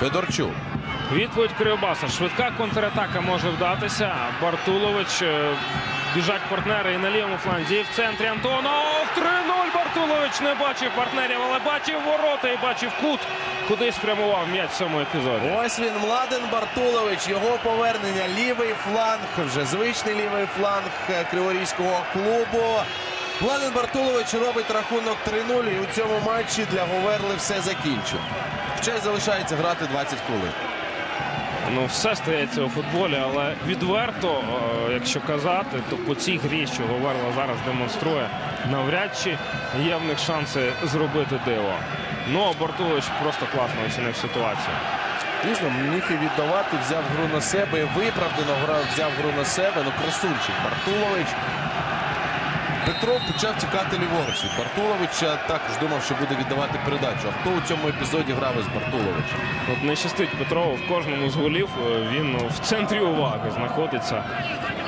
Федорчук. Відповідь Кривбаса. Швидка контратака може вдатися. Бартулович. е, Біжать партнери і на лівому фланзі, і в центрі Антонов. 3-0 Бартулович не бачив партнерів, але бачив ворота і бачив кут, куди спрямував м'яч в цьому епізоді. Ось він, Младен Бартулович. Його повернення. Лівий фланг, вже звичний лівий фланг е, Криворізького клубу. Младен Бартулович робить рахунок 3-0 і у цьому матчі для Говерли все закінчив. Ще й залишається грати 20 хвилин. Ну, все стається у футболі, але відверто, е, якщо казати, то по цій грі, що Говерла зараз демонструє, навряд чи є в них шанси зробити диво. Ну, а Бартулович просто класно оцінив ситуацію. Дійсно, міг і віддавати, взяв гру на себе, і виправдано гра взяв гру на себе. Ну, красунчик Бартулович. Петров почав тікати ліворуч від Бартуловича. Також думав, що буде віддавати передачу. А хто у цьому епізоді грав із Бартуловичем? От не щастить Петрову в кожному з голів. е, Він ну, в центрі уваги знаходиться.